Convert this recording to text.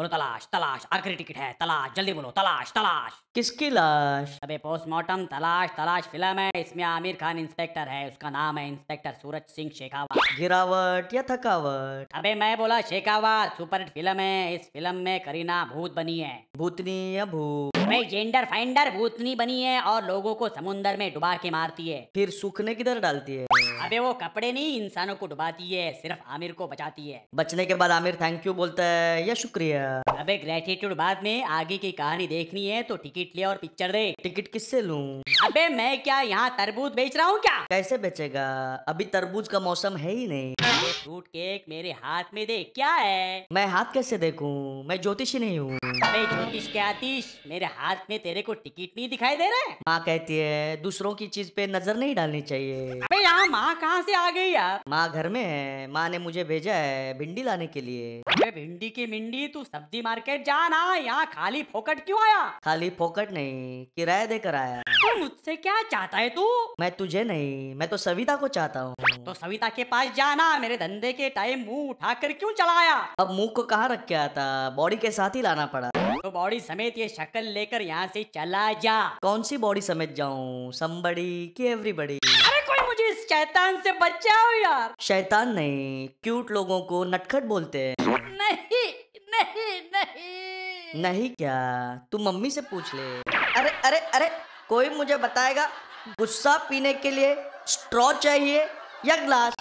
बोलो तलाश तलाश आखिरी टिकट है तलाश जल्दी बोलो तलाश तलाश। किसकी लाश? अबे पोस्टमार्टम तलाश तलाश फ़िल्म है इसमें आमिर खान इंस्पेक्टर है उसका नाम है इंस्पेक्टर सूरज सिंह शेखावत। गिरावट या थकावट? अबे मैं बोला शेखावत सुपर हिट फ़िल्म है इस फ़िल्म में करीना भूत बनी है। भूतनी या भूत? भाई जेंडर फाइंडर भूतनी बनी है और लोगों को समुन्दर में डुबा के मारती है। फिर सूखने किधर डालती है? अबे वो कपड़े नहीं इंसानों को डुबाती है सिर्फ़ आमिर को बचाती है। बचने के बाद आमिर थैंक यू बोलता है या शुक्रिया। अबे ग्रेटिट्यूड बाद में आगे की कहानी देखनी है तो टिकट ले और पिक्चर दे। टिकट किससे लूँ? अबे मैं क्या यहाँ तरबूज बेच रहा हूँ क्या? कैसे बेचेगा? अभी तरबूज का मौसम है ही नहीं। फ्रूट केक मेरे हाथ में दे क्या है? मैं हाथ कैसे देखूँ? मैं ज्योतिषी नहीं हूँ। अबे ज्योतिष के आतिश? मेरे हाथ में तेरे को टिकट नहीं दिखाई दे रहे माँ कहती है दूसरों की चीज़ पे नज़र नहीं डालनी चाहिए। अबे यहाँ माँ कहाँ से आ गई यार? माँ घर में है। माँ ने मुझे भेजा है भिंडी लाने के लिए। अबे भिंडी की मिंडी तू सब्ज़ी मार्केट जा ना। यहाँ खाली फोकट क्यों आया? खाली फोकट नहीं किराया देकर आया। तू मुझसे क्या चाहता है तू? मैं तुझे नहीं मैं तो सविता को चाहता हूँ। तो सविता के पास जाना मेरे धंधे के टाइम मुँह उठाकर क्यों चलाया? अब मुँह को कहाँ रख के आता? बॉडी के साथ ही लाना पड़ा। तो बॉडी समेत ये शक्ल लेकर यहाँ से चला जा। कौन सी बॉडी समझ जाऊँ? समबड़ी की एवरीबडी अरे शैतान से हो यार। शैतान नहीं क्यूट लोगों को नटखट बोलते हैं। नहीं नहीं नहीं। नहीं क्या? तू मम्मी से पूछ ले। अरे अरे अरे कोई मुझे बताएगा गुस्सा पीने के लिए स्ट्रॉ चाहिए या ग्लास